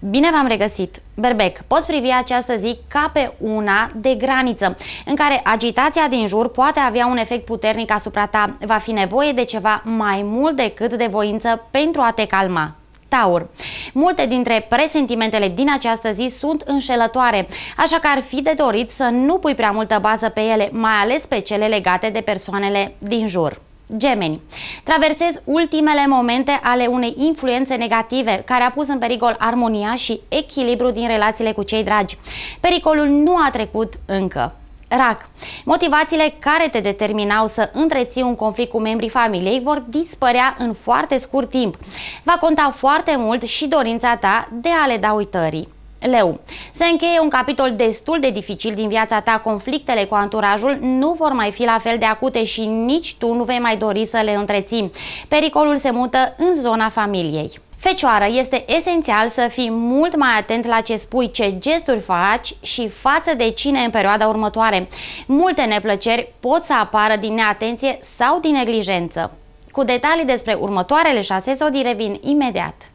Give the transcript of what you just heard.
Bine v-am regăsit! Berbec, poți privi această zi ca pe una de graniță, în care agitația din jur poate avea un efect puternic asupra ta. Va fi nevoie de ceva mai mult decât de voință pentru a te calma. Taur. Multe dintre presentimentele din această zi sunt înșelătoare, așa că ar fi de dorit să nu pui prea multă bază pe ele, mai ales pe cele legate de persoanele din jur. Gemeni. Traversez ultimele momente ale unei influențe negative care a pus în pericol armonia și echilibru din relațiile cu cei dragi. Pericolul nu a trecut încă. Rac. Motivațiile care te determinau să întreții un conflict cu membrii familiei vor dispărea în foarte scurt timp. Va conta foarte mult și dorința ta de a le da uitării. Leu. Se încheie un capitol destul de dificil din viața ta, conflictele cu anturajul nu vor mai fi la fel de acute și nici tu nu vei mai dori să le întreții. Pericolul se mută în zona familiei. Fecioară, este esențial să fii mult mai atent la ce spui, ce gesturi faci și față de cine în perioada următoare. Multe neplăceri pot să apară din neatenție sau din neglijență. Cu detalii despre următoarele șase zodii revin imediat.